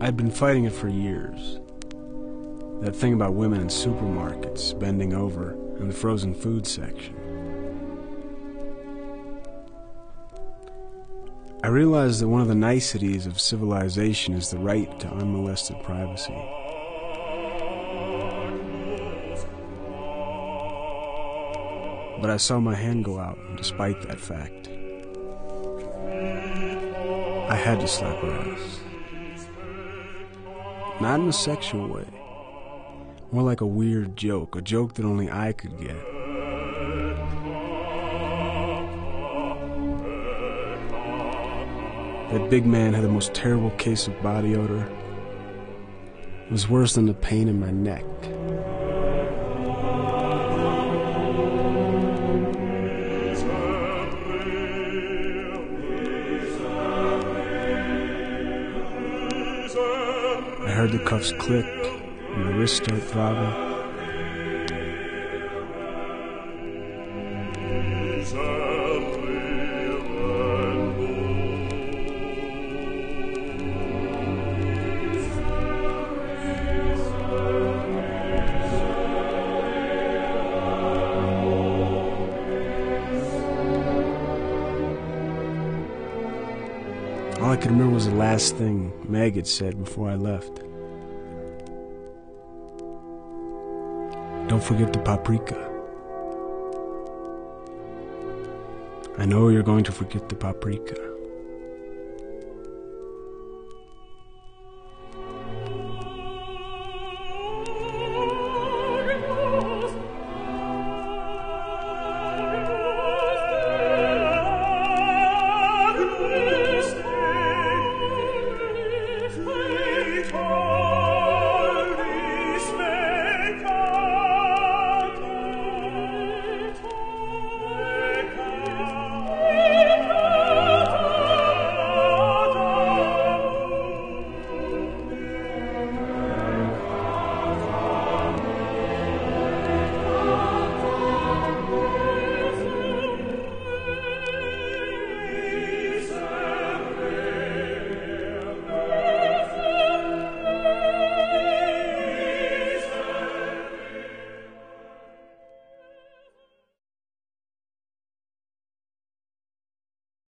I'd been fighting it for years. That thing about women in supermarkets bending over in the frozen food section. I realized that one of the niceties of civilization is the right to unmolested privacy. But I saw my hand go out, despite that fact. I had to slap her ass. Not in a sexual way. More like a weird joke, a joke that only I could get. That big man had the most terrible case of body odor. It was worse than the pain in my neck. I heard the cuffs click and the wrist start throbbing. All I could remember was the last thing Meg had said before I left. Don't forget the paprika. I know you're going to forget the paprika.